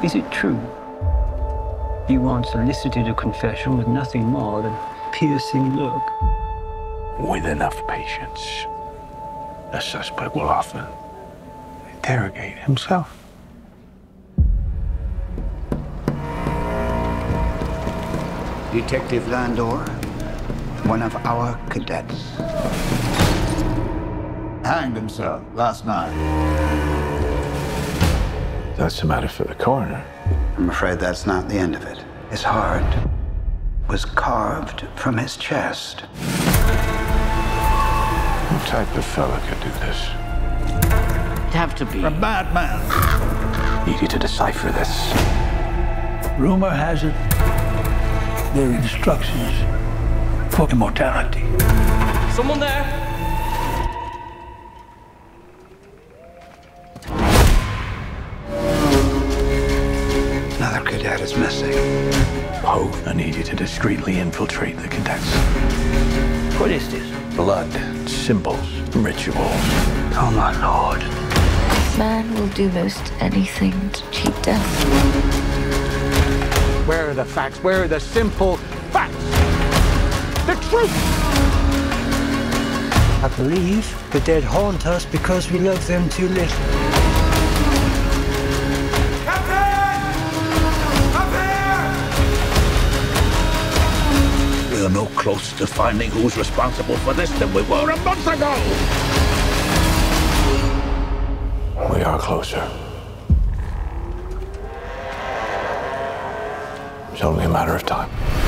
Is it true? You once elicited a confession with nothing more than a piercing look. With enough patience, a suspect will often interrogate himself. Detective Landor, one of our cadets. Hanged himself last night. That's a matter for the coroner. I'm afraid that's not the end of it. His heart was carved from his chest. What type of fella could do this? It'd have to be. A bad man. Need you to decipher this. Rumor has it there are instructions for immortality. Someone there? Poe, I need you to discreetly infiltrate the cadets. What is this? Blood, symbols, rituals. Oh, my lord. Man will do most anything to cheat death. Where are the facts? Where are the simple facts? The truth! I believe the dead haunt us because we love them too little. We're no closer to finding who's responsible for this than we were a month ago! We are closer. It's only a matter of time.